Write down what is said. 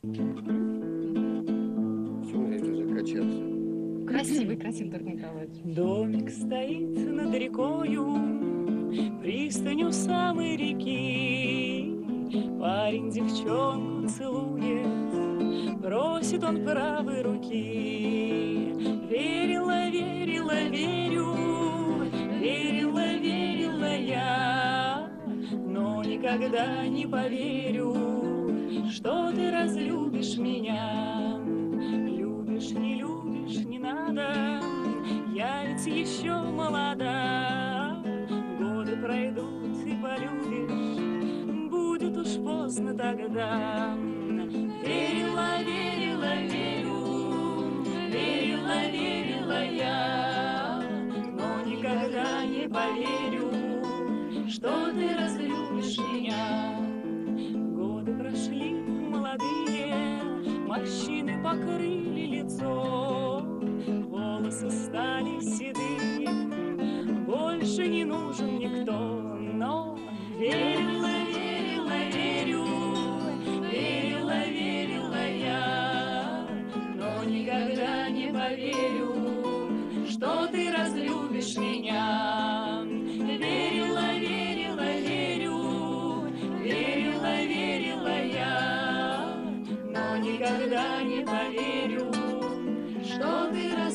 Почему это закачаться? Красивый, красивый, Дорогой Николаевич. Домик стоит над рекою, пристанью самой реки. Парень девчонку целует, просит он правой руки. Верила, верила, верю, верила, верила я, но никогда не поверю, что ты разлюбишь меня. Любишь, не любишь, не надо, я ведь еще молода. Годы пройдут и полюбишь, будет уж поздно тогда. Верила, верила, верю, верила, верила я, но никогда не поверю, что ты разлюбишь меня. Морщины покрыли лицо, волосы стали седые, больше не нужен никто, но верила, верила, верю, верила, верила я, но никогда не поверю, что ты разлюбишь меня. не поверю, что ты